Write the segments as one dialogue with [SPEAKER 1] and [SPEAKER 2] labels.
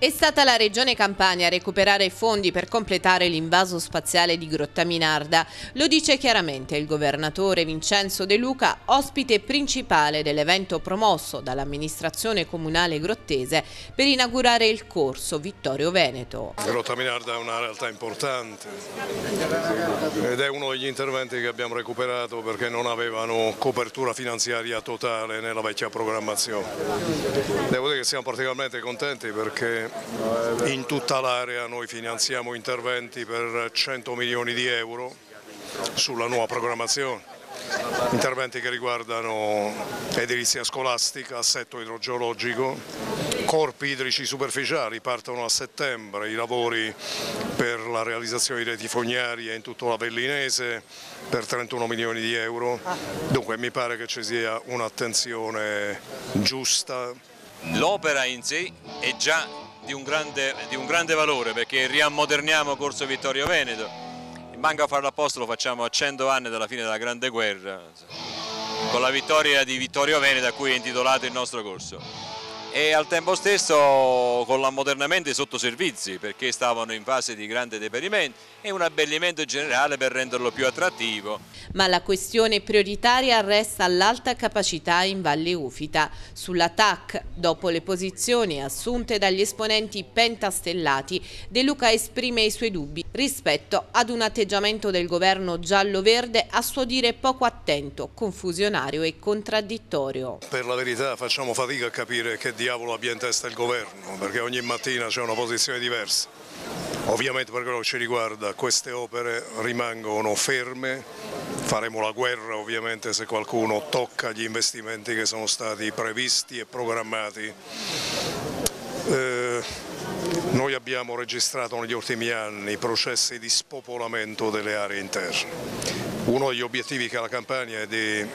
[SPEAKER 1] È stata la Regione Campania a recuperare fondi per completare l'invaso spaziale di Grottaminarda. Lo dice chiaramente il governatore Vincenzo De Luca, ospite principale dell'evento promosso dall'amministrazione comunale grottese per inaugurare il corso Vittorio Veneto.
[SPEAKER 2] Grottaminarda è una realtà importante ed è uno degli interventi che abbiamo recuperato perché non avevano copertura finanziaria totale nella vecchia programmazione. Devo dire che siamo particolarmente contenti perché in tutta l'area noi finanziamo interventi per 100 milioni di euro sulla nuova programmazione. Interventi che riguardano edilizia scolastica, assetto idrogeologico, corpi idrici superficiali, partono a settembre i lavori per la realizzazione di reti fognarie in tutto l'Avellinese per 31 milioni di euro, dunque mi pare che ci sia un'attenzione giusta.
[SPEAKER 3] L'opera in sé è già di un, grande, di un grande valore perché riammoderniamo Corso Vittorio Veneto, manca a farlo apposta lo facciamo a 100 anni dalla fine della Grande Guerra, con la vittoria di Vittorio Veneto a cui è intitolato il nostro corso e al tempo stesso con l'ammodernamento dei sottoservizi perché stavano in fase di grande deperimento e un abbellimento generale per renderlo più attrattivo.
[SPEAKER 1] Ma la questione prioritaria resta l'alta capacità in Valle Ufita. Sulla TAC, dopo le posizioni assunte dagli esponenti pentastellati, De Luca esprime i suoi dubbi rispetto ad un atteggiamento del governo giallo-verde a suo dire poco attento, confusionario e contraddittorio.
[SPEAKER 2] Per la verità facciamo fatica a capire che diavolo abbia in testa il governo, perché ogni mattina c'è una posizione diversa. Ovviamente per quello che ci riguarda queste opere rimangono ferme, faremo la guerra ovviamente se qualcuno tocca gli investimenti che sono stati previsti e programmati. Eh, noi abbiamo registrato negli ultimi anni processi di spopolamento delle aree interne. Uno degli obiettivi che ha la Campania è di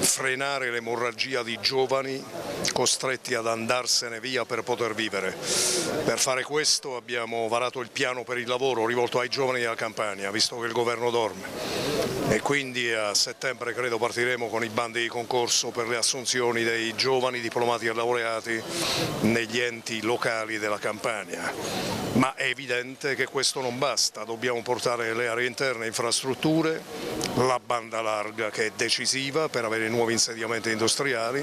[SPEAKER 2] frenare l'emorragia di giovani costretti ad andarsene via per poter vivere. Per fare questo abbiamo varato il piano per il lavoro rivolto ai giovani della Campania, visto che il governo dorme e quindi a settembre credo partiremo con i bandi di concorso per le assunzioni dei giovani diplomati e laureati negli enti locali della Campania. Ma è evidente che questo non basta, dobbiamo portare le aree interne, infrastrutture, la banda larga che è decisiva per avere nuovi insediamenti industriali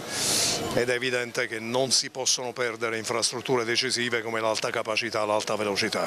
[SPEAKER 2] ed è evidente che non si possono perdere infrastrutture decisive come l'alta capacità, l'alta velocità.